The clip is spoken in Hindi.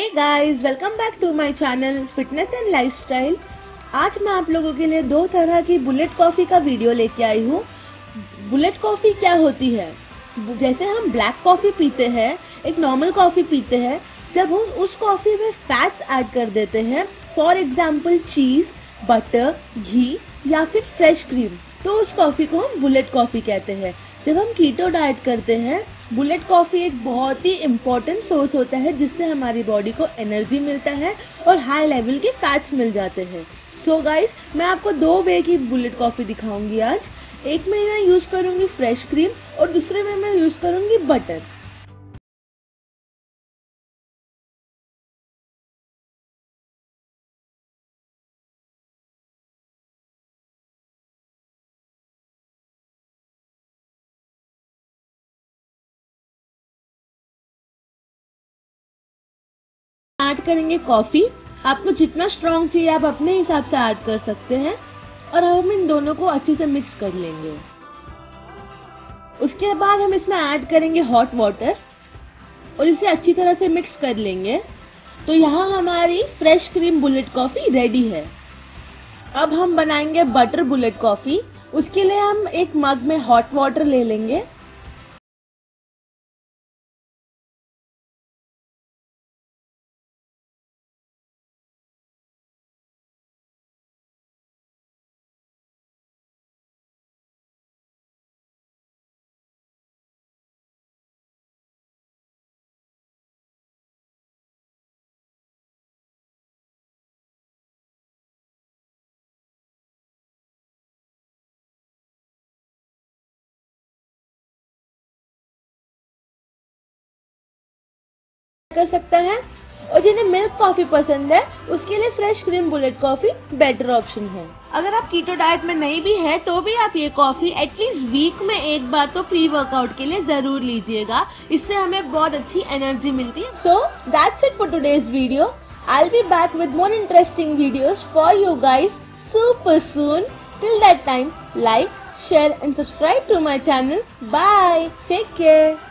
Hey guys welcome back to my channel fitness and lifestyle आज मैं आप लोगों के लिए दो तरह की बुलेट कॉफ़ी का वीडियो लेके आई हूँ। बुलेट कॉफ़ी क्या होती है? जैसे हम ब्लैक कॉफ़ी पीते हैं, एक नॉर्मल कॉफ़ी पीते हैं, जब हम उस कॉफ़ी में फैट्स ऐड कर देते हैं फॉर एग्ज़ाम्पल चीज़ बटर घी या फिर फ्रेश क्रीम तो उस कॉफ़ी को हम बुलेट कॉफ़ी कहते हैं। जब हम कीटो डाइट करते हैं बुलेट कॉफ़ी एक बहुत ही इंपॉर्टेंट सोर्स होता है, जिससे हमारी बॉडी को एनर्जी मिलता है और हाई लेवल के फैट्स मिल जाते हैं। सो so गाइस मैं आपको दो वे की बुलेट कॉफ़ी दिखाऊँगी आज। एक में मैं यूज़ करूँगी फ्रेश क्रीम और दूसरे में मैं यूज़ करूँगी बटर ऐड करेंगे कॉफ़ी आपको जितना स्ट्रॉन्ग चाहिए, आप अपने हिसाब से ऐड कर सकते हैं और हम इन दोनों को अच्छे से मिक्स कर लेंगे। उसके बाद हम इसमें ऐड करेंगे हॉट वाटर और इसे अच्छी तरह से मिक्स कर लेंगे। तो यहाँ हमारी fresh cream bullet coffee ready है। अब हम बनाएँगे बटर बुलेट कॉफ़ी उसके लिए हम एक मग में हॉट वाटर ले लेंगे। कर सकता है और जिन्हें मिल्क कॉफ़ी पसंद है उसके लिए fresh cream bullet coffee better option है। अगर आप कीटो डाइट में नहीं भी है तो भी आप ये कॉफ़ी एटलीस्ट वीक में एक बार तो प्री वर्कआउट के लिए ज़रूर लीजिएगा। इससे हमें बहुत अच्छी एनर्जी मिलती है। So that's it for today's video I be back with more interesting videos for you guys super soon till that time like share and subscribe to my channel bye take care.